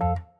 you